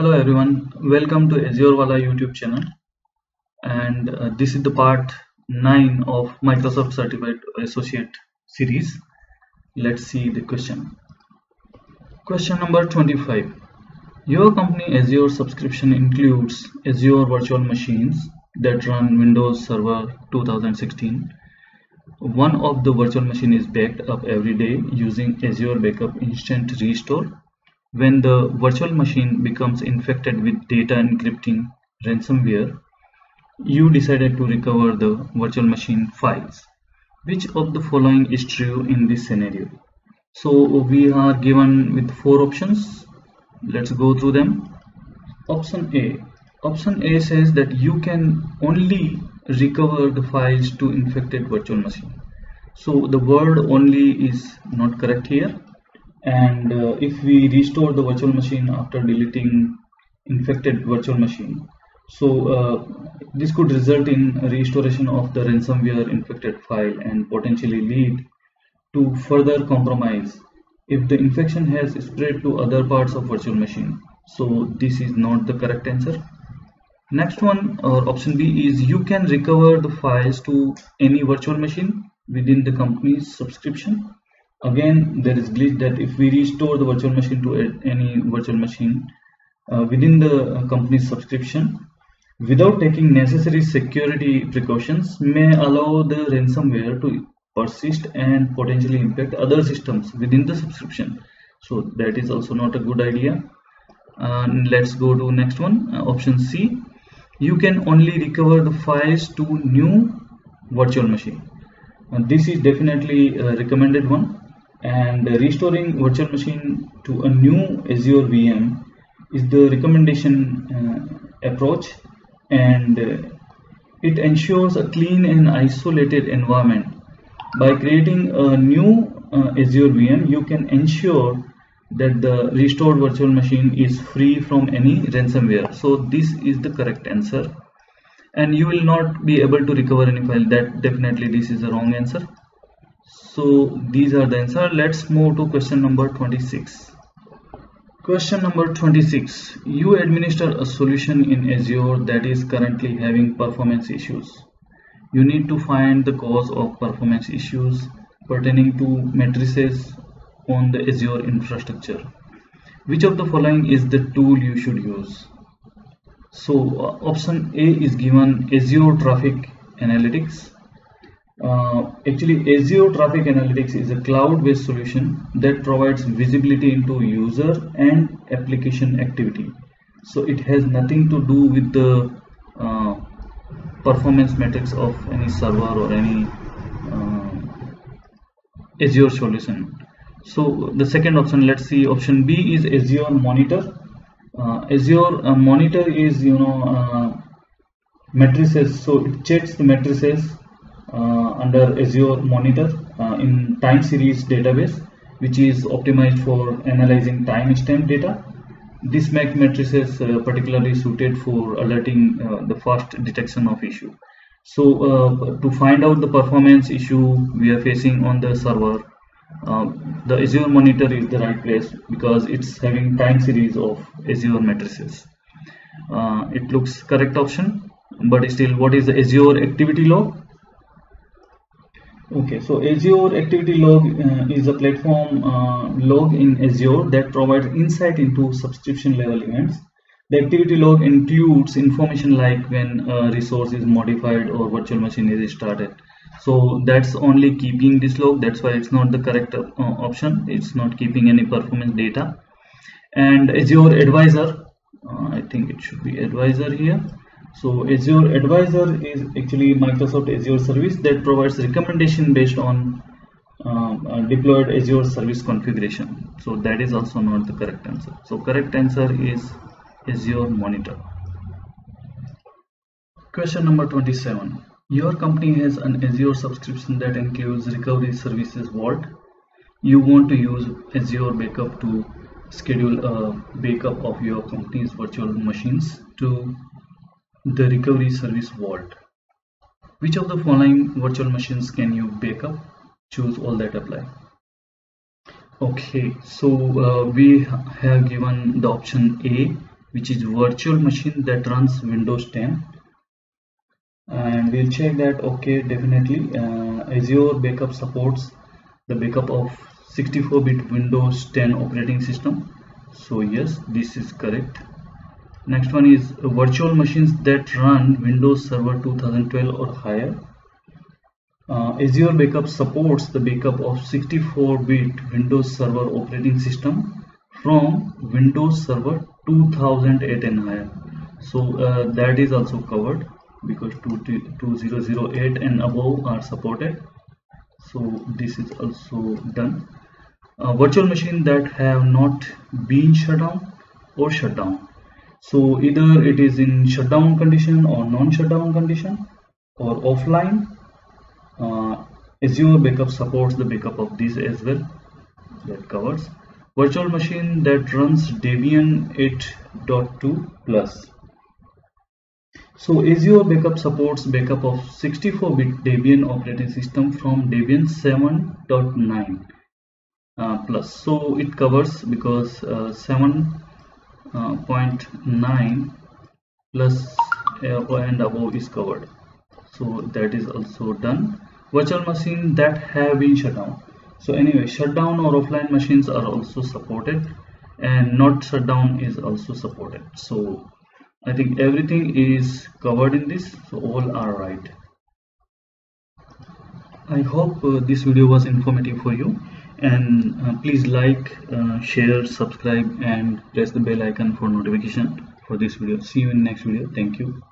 Hello everyone, welcome to Azure Wala YouTube channel and uh, this is the part 9 of Microsoft Certified Associate series. Let's see the question. Question number 25. Your company Azure subscription includes Azure virtual machines that run Windows Server 2016. One of the virtual machine is backed up every day using Azure Backup Instant Restore when the virtual machine becomes infected with data encrypting ransomware, you decided to recover the virtual machine files. Which of the following is true in this scenario? So we are given with four options. Let's go through them. Option A. Option A says that you can only recover the files to infected virtual machine. So the word only is not correct here and uh, if we restore the virtual machine after deleting infected virtual machine so uh, this could result in restoration of the ransomware infected file and potentially lead to further compromise. If the infection has spread to other parts of virtual machine so this is not the correct answer. Next one or option b is you can recover the files to any virtual machine within the company's subscription again there is glitch that if we restore the virtual machine to any virtual machine uh, within the uh, company's subscription without taking necessary security precautions may allow the ransomware to persist and potentially impact other systems within the subscription. So that is also not a good idea. Uh, let's go to next one uh, option c. You can only recover the files to new virtual machine. And this is definitely a recommended one and restoring virtual machine to a new Azure VM is the recommendation uh, approach. And uh, it ensures a clean and isolated environment. By creating a new uh, Azure VM you can ensure that the restored virtual machine is free from any ransomware. So this is the correct answer. And you will not be able to recover any file. That definitely this is the wrong answer so these are the answer. Let's move to question number 26 question number 26 you administer a solution in azure that is currently having performance issues. You need to find the cause of performance issues pertaining to matrices on the azure infrastructure. Which of the following is the tool you should use? So uh, option a is given azure traffic analytics uh, actually, Azure Traffic Analytics is a cloud-based solution that provides visibility into user and application activity. So it has nothing to do with the uh, performance metrics of any server or any uh, Azure solution. So the second option, let's see, option B is Azure Monitor. Uh, Azure uh, Monitor is, you know, uh, matrices. So it checks the matrices under Azure Monitor uh, in time series database which is optimized for analyzing timestamp data. This makes matrices uh, particularly suited for alerting the fast detection of issue. So to find out the performance issue we are facing on the server, uh, the Azure monitor is the right place because it's having time series of Azure matrices. Uh, it looks correct option, but still what is the Azure activity log? Okay, so Azure Activity Log uh, is a platform uh, log in Azure that provides insight into subscription level events. The activity log includes information like when a resource is modified or virtual machine is started. So that's only keeping this log. That's why it's not the correct uh, option. It's not keeping any performance data. And Azure Advisor, uh, I think it should be Advisor here so Azure Advisor is actually Microsoft Azure service that provides recommendation based on um, deployed Azure service configuration. So that is also not the correct answer. So correct answer is Azure Monitor. Question number 27. Your company has an Azure subscription that includes Recovery Services Vault. You want to use Azure Backup to schedule a backup of your company's virtual machines to the recovery service vault. Which of the following virtual machines can you backup? Choose all that apply. Okay, so uh, we have given the option A which is virtual machine that runs windows 10 and we'll check that okay definitely uh, azure backup supports the backup of 64-bit windows 10 operating system so yes this is correct next one is virtual machines that run windows server 2012 or higher. Uh, azure backup supports the backup of 64-bit windows server operating system from windows server 2008 and higher. So uh, that is also covered because 2008 and above are supported. So this is also done. Uh, virtual machine that have not been shut down or shut down so either it is in shutdown condition or non-shutdown condition or offline uh, Azure backup supports the backup of this as well that covers virtual machine that runs Debian 8.2 plus so Azure Backup supports backup of 64-bit Debian operating system from Debian 7.9 uh, plus. So it covers because uh, 7.9 uh, plus uh, and above is covered. So that is also done. Virtual machine that have been shut down. So anyway, shutdown or offline machines are also supported and not shutdown is also supported. So I think everything is covered in this so all are right I hope uh, this video was informative for you and uh, please like uh, share subscribe and press the bell icon for notification for this video. See you in next video. Thank you